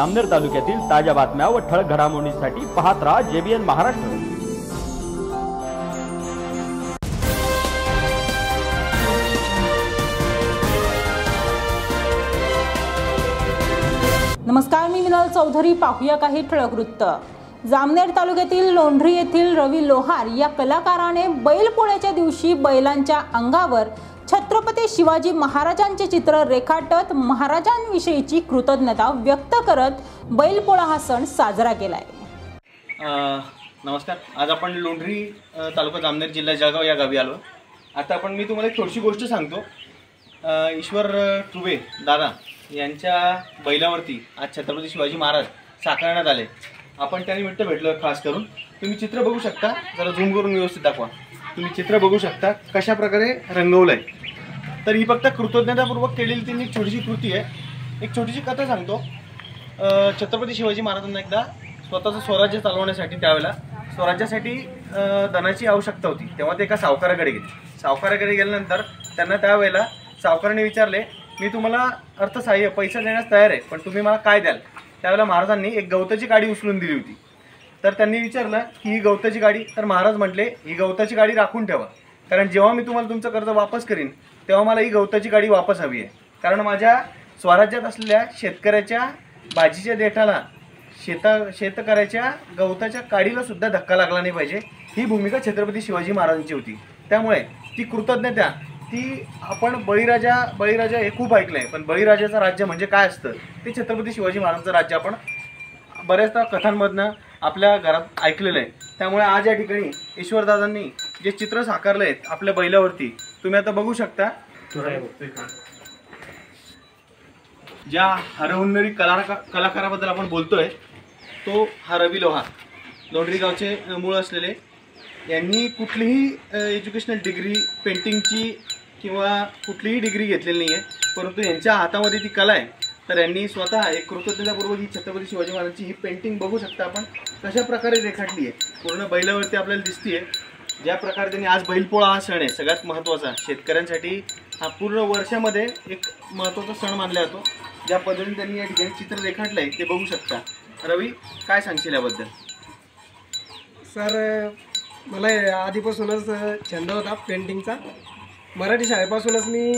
अमनेर तालुक्यातील ताज्या बातम्या व ठळक घडामोडींसाठी पाहत राहा जेबीएन महाराष्ट्र. नमस्कार मी विनाल चौधरी. पाहूया काही ठळक वृत्त. जामनेर तालुक्यातील लोंढरी येथील रवी लोहार या कलाकाराने बैलपोळ्याच्या दिवशी बैलांच्या अंगावर छत्रपती शिवाजी महाराजांचे चित्र रेखाटत महाराजांविषयीची कृतज्ञता व्यक्त करत बैलपोळा हा सण साजरा केला आहे नमस्कार. आज आपण लोंढरी तालुका जामनेर जिल्हा जळगाव या गावी आलो. आता आपण मी तुम्हाला एक थोडीशी गोष्ट सांगतो. ईश्वर टुबे दादा यांच्या बैलावरती आज छत्रपती शिवाजी महाराज साकारण्यात आले. आपण त्यानिमित्त भेटलो खास करून. तुम्ही चित्र बघू शकता. जरा झूम करून व्यवस्थित दाखवा. तुम्ही चित्र बघू शकता कशा प्रकारे रंगवलंय. तर ही फक्त कृतज्ञतापूर्वक केलेली त्यांनी एक छोटीशी कृती आहे. एक छोटीशी कथा सांगतो. छत्रपती शिवाजी महाराजांना एकदा स्वतःचं स्वराज्य चालवण्यासाठी त्यावेळेला स्वराज्यासाठी धनाची आवश्यकता होती. तेव्हा ते एका सावकाराकडे गेले. सावकाराकडे गेल्यानंतर त्यांना त्यावेळेला सावकाराने विचारले मी तुम्हाला अर्थसहाय्य पैसा देण्यास तयार आहे पण तुम्ही मला काय द्याल? त्यावेळेला महाराजांनी एक गवताची गाडी उचलून दिली होती. तर त्यांनी विचारलं की ही गवताची गाडी तर महाराज म्हटले ही गवताची गाडी राखून ठेवा. कारण जेव्हा मी तुम्हाला तुमचं कर्ज वापस करीन तेव्हा मला ही गवताची गाडी वापस हवी आहे. कारण माझ्या स्वराज्यात असलेल्या शेतकऱ्याच्या भाजीच्या देठाला शेता शेतकऱ्याच्या गवताच्या काडीला सुद्धा धक्का लागला नाही पाहिजे. ही भूमिका छत्रपती शिवाजी महाराजांची होती. त्यामुळे ती कृतज्ञता ती आपण बळीराजा बळीराजा हे खूप आहे पण बळीराजाचं राज्य म्हणजे काय असतं? ते छत्रपती शिवाजी महाराजांचं राज्य आपण बऱ्याचदा कथांमधनं आपल्या घरात ऐकलेलं आहे. त्यामुळे आज या ठिकाणी ईश्वरदादांनी जे चित्र साकारलं आहेत आपल्या बैलावरती तुम्ही आता बघू शकता. ज्या हरहुन्नरी कला कलाकाराबद्दल आपण बोलतोय तो हा रवी लोहा. लोंढरी गावचे मूळ असलेले. यांनी कुठलीही एज्युकेशनल डिग्री पेंटिंगची किंवा कुठलीही डिग्री घेतलेली नाही आहे परंतु यांच्या हातामध्ये ती कला आहे. तर यांनी स्वतः एक कृतज्ञतापूर्वक ही छत्रपती शिवाजी महाराजांची ही पेंटिंग बघू शकता आपण. कशा प्रकारे रेखाटली आहे. पूर्ण बैलावरती आपल्याला दिसतीये. ज्या प्रकारे त्यांनी आज बैलपोळा हा सण आहे सगळ्यात महत्त्वाचा. शेतकऱ्यांसाठी हा पूर्ण वर्षामध्ये एक महत्त्वाचा सण मानला जातो. ज्या पद्धतीने त्यांनी या ठिकाणी चित्र रेखाटलं आहे ते बघू शकता. रवी काय सांगशील याबद्दल? सर मला आधीपासूनच छंद होता पेंटिंगचा मराठी शाळेपासूनच मी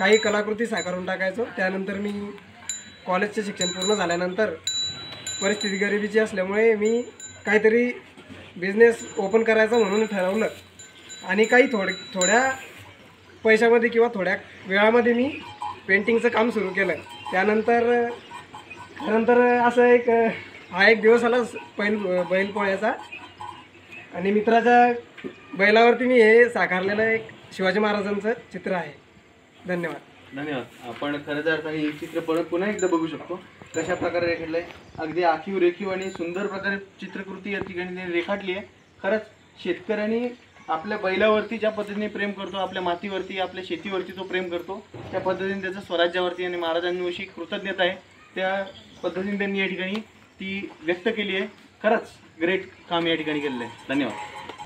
काही कलाकृती साकारून टाकायचो. त्यानंतर मी कॉलेजचे शिक्षण पूर्ण झाल्यानंतर परिस्थिती गरिबीची असल्यामुळे मी काहीतरी बिझनेस ओपन करायचा म्हणून ठरवलं. आणि काही थोड थोड्या पैशामध्ये किंवा थोड्या वेळामध्ये मी पेंटिंगचं काम सुरू केलं. त्यानंतर त्यानंतर असं एक हा एक दिवस आला बैल पोळ्याचा. आणि मित्राच्या बैलावरती मी हे साकारलेलं एक शिवाजी महाराजांचं चित्र आहे. धन्यवाद. धन्यवाद. आपण खरं तर हे चित्र परत पुन्हा एकदा बघू शकतो. कशा प्रकारे रेखाटलंय अगदी आखीव रेखीव आणि सुंदर प्रकारे चित्रकृती या ठिकाणी त्यांनी रेखाटली आहे. खरंच शेतकऱ्यांनी आपल्या बैलावरती ज्या पद्धतीने प्रेम करतो आपल्या मातीवरती आपल्या शेतीवरती तो प्रेम करतो त्या पद्धतीने त्याचं स्वराज्यावरती आणि महाराजांविषयी कृतज्ञता आहे. त्या पद्धतीने त्यांनी या ठिकाणी ती व्यक्त केली आहे. खरंच ग्रेट काम या ठिकाणी केलेलं आहे. धन्यवाद.